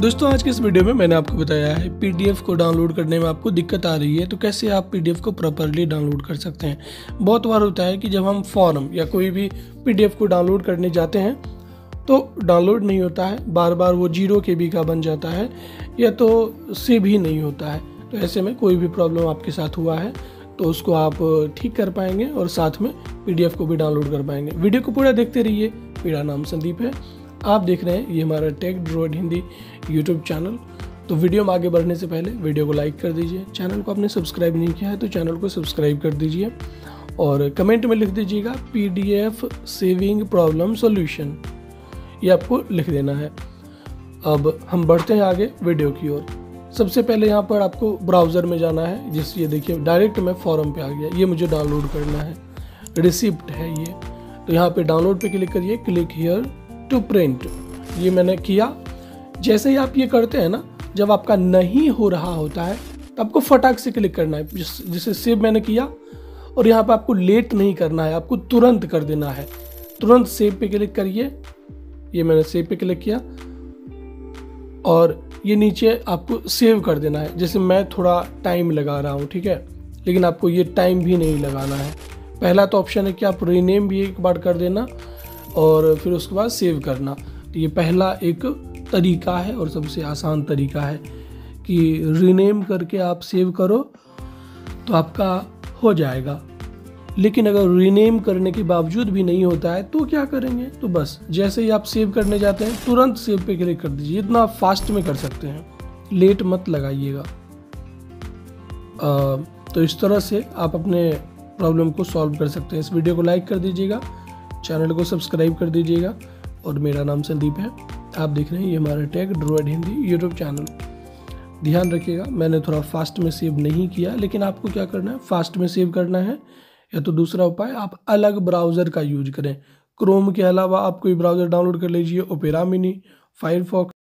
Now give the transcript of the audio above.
दोस्तों, आज के इस वीडियो में मैंने आपको बताया है पीडीएफ को डाउनलोड करने में आपको दिक्कत आ रही है तो कैसे आप पीडीएफ को प्रॉपरली डाउनलोड कर सकते हैं? बहुत बार होता है कि जब हम फॉर्म या कोई भी पीडीएफ को डाउनलोड करने जाते हैं तो डाउनलोड नहीं होता है बार बार वो ज़ीरो के बी का बन जाता है, या तो सेव ही नहीं होता है। तो ऐसे में कोई भी प्रॉब्लम आपके साथ हुआ है तो उसको आप ठीक कर पाएँगे और साथ में पीडीएफ को भी डाउनलोड कर पाएँगे। वीडियो को पूरा देखते रहिए। मेरा नाम संदीप है। आप देख रहे हैं, ये हमारा tech droid Hindi YouTube channel तो वीडियो में आगे बढ़ने से पहले वीडियो को लाइक कर दीजिए। चैनल को आपने सब्सक्राइब नहीं किया है तो चैनल को सब्सक्राइब कर दीजिए। और कमेंट में लिख दीजिएगा पीडीएफ सेविंग प्रॉब्लम सोल्यूशन ये आपको लिख देना है। अब हम बढ़ते हैं आगे वीडियो की ओर। सबसे पहले यहाँ पर आपको ब्राउज़र में जाना है, जिस ये देखिए डायरेक्ट मैं फॉरम पे आ गया। ये मुझे डाउनलोड करना है। रिसिप्ट है ये। तो यहाँ पे डाउनलोड पे क्लिक करिए क्लिक हियर टू प्रिंट ये मैंने किया। जैसे ही आप ये करते हैं ना, जब आपका नहीं हो रहा होता है तो आपको फटाक से क्लिक करना है, जिसे सेव मैंने किया, और यहाँ पर आपको लेट नहीं करना है, आपको तुरंत कर देना है। तुरंत सेव पे क्लिक करिए, ये मैंने सेव पे क्लिक किया, और ये नीचे आपको सेव कर देना है। जैसे मैं थोड़ा टाइम लगा रहा हूँ, ठीक है? लेकिन आपको ये टाइम भी नहीं लगाना है। पहला तो ऑप्शन है कि आप रीनेम भी एक बार कर देना और फिर उसके बाद सेव करना। तो ये पहला एक तरीका है और सबसे आसान तरीका है कि रीनेम करके आप सेव करो तो आपका हो जाएगा। लेकिन अगर रीनेम करने के बावजूद भी नहीं होता है तो क्या करेंगे? तो बस, जैसे ही आप सेव करने जाते हैं, तुरंत सेव पे क्लिक कर दीजिए। इतना फास्ट में कर सकते हैं। लेट मत लगाइएगा। तो इस तरह से आप अपने प्रॉब्लम को सॉल्व कर सकते हैं। इस वीडियो को लाइक कर दीजिएगा। चैनल को सब्सक्राइब कर दीजिएगा। और मेरा नाम संदीप है। आप देख रहे हैं ये हमारा tech droid Hindi YouTube channel ध्यान रखिएगा, मैंने थोड़ा फास्ट में सेव नहीं किया, लेकिन आपको क्या करना है? फास्ट में सेव करना है। या तो दूसरा उपाय, आप अलग ब्राउज़र का यूज़ करें। क्रोम के अलावा आप कोई ब्राउज़र डाउनलोड कर लीजिए ओपेरा मिनी फायरफॉक्स